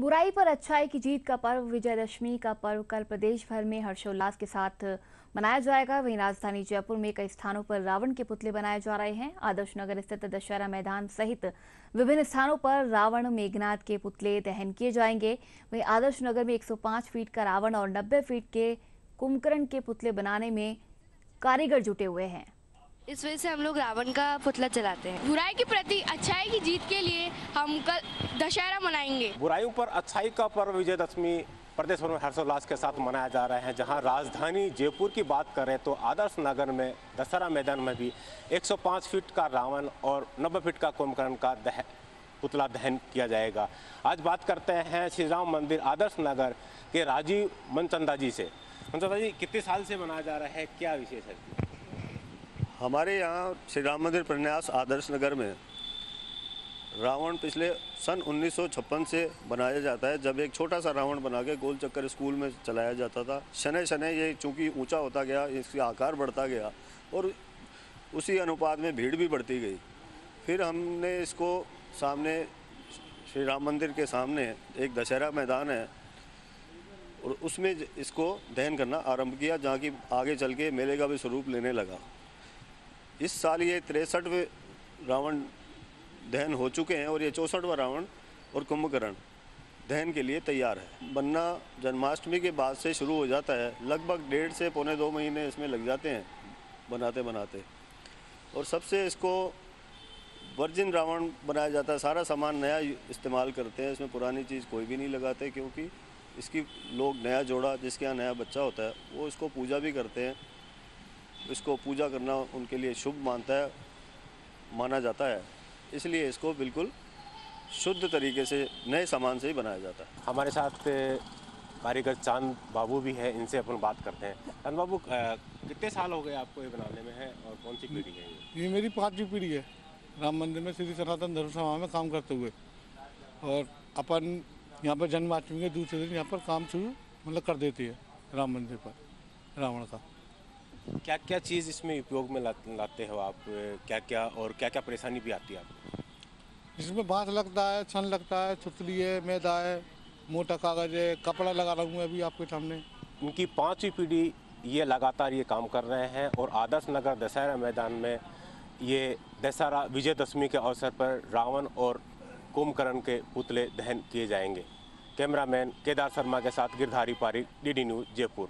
बुराई पर अच्छाई की जीत का पर्व, विजयदशमी का पर्व कल प्रदेश भर में हर्षोल्लास के साथ मनाया जाएगा। वहीं राजधानी जयपुर में कई स्थानों पर रावण के पुतले बनाए जा रहे हैं। आदर्श नगर स्थित दशहरा मैदान सहित विभिन्न स्थानों पर रावण मेघनाथ के पुतले दहन किए जाएँगे। वहीं आदर्श नगर में 105 फीट का रावण और 90 फीट के कुंभकर्ण के पुतले बनाने में कारीगर जुटे हुए हैं। इस वजह से हम लोग रावण का पुतला चलाते हैं। बुराई के प्रति अच्छाई की जीत के लिए हम कल दशहरा मनाएँगे। बुराइयों पर अच्छाई का पर्व विजयदशमी प्रदेश भर में हर्षोल्लास के साथ मनाया जा रहा है। जहाँ राजधानी जयपुर की बात करें तो आदर्श नगर में दशहरा मैदान में भी 105 फीट का रावण और 90 फीट का कुंभकर्ण का दह पुतला दहन किया जाएगा। आज बात करते हैं श्री राम मंदिर आदर्श नगर के राजीव मनचंदा जी से। मनचंदा जी कितने साल से मनाया जा रहा है? क्या विशेष है? हमारे यहाँ श्री राम मंदिर प्रन्यास आदर्श नगर में रावण पिछले सन 1956 से बनाया जाता है। जब एक छोटा सा रावण बना के गोल चक्कर स्कूल में चलाया जाता था। शनै शनै ये चूँकि ऊँचा होता गया, इसका आकार बढ़ता गया और उसी अनुपात में भीड़ भी बढ़ती गई। फिर हमने इसको सामने श्री राम मंदिर के सामने एक दशहरा मैदान है और उसमें इसको दहन करना आरंभ किया, जहाँ की आगे चल के मेले का भी स्वरूप लेने लगा। इस साल ये तिरसठवें रावण दहन हो चुके हैं और ये चौंसठवा रावण और कुंभकर्ण दहन के लिए तैयार है। बनना जन्माष्टमी के बाद से शुरू हो जाता है। लगभग डेढ़ से पौने दो महीने इसमें लग जाते हैं बनाते बनाते। और सबसे इसको वर्जिन रावण बनाया जाता है। सारा सामान नया इस्तेमाल करते हैं। इसमें पुरानी चीज़ कोई भी नहीं लगाते क्योंकि इसकी लोग नया जोड़ा, जिसके यहाँ नया बच्चा होता है, वो इसको पूजा भी करते हैं। इसको पूजा करना उनके लिए शुभ मानता है माना जाता है। इसलिए इसको बिल्कुल शुद्ध तरीके से नए सामान से ही बनाया जाता है। हमारे साथ कारीगर चाँद बाबू भी है इनसे अपन बात करते हैं। चाँद बाबू कितने साल हो गए आपको ये बनाने में है और कौन सी पीढ़ी है ये? मेरी पांचवी पीढ़ी है। राम मंदिर में श्री सनातन धर्म सभा में काम करते हुए। और अपन यहाँ पर जन्माष्टमी के दूसरे दिन यहाँ पर काम शुरू मतलब कर देती है राम मंदिर पर रावण का। क्या क्या चीज़ इसमें उपयोग में ला, लाते हो आप? क्या क्या और क्या क्या परेशानी भी आती है आपको? इसमें बाँस लगता है छन लगता है छुतली है मैदा है मोटा कागज़ है कपड़ा लगा रहा हूँ अभी आपके सामने। इनकी पांचवी पीढ़ी ये लगातार ये काम कर रहे हैं और आदर्श नगर दशहरा मैदान में ये दशहरा विजयदशमी के अवसर पर रावण और कुंभकर्ण के पुतले दहन किए जाएँगे। कैमरामैन केदार शर्मा के साथ गिरधारी पारी डी न्यूज़ जयपुर।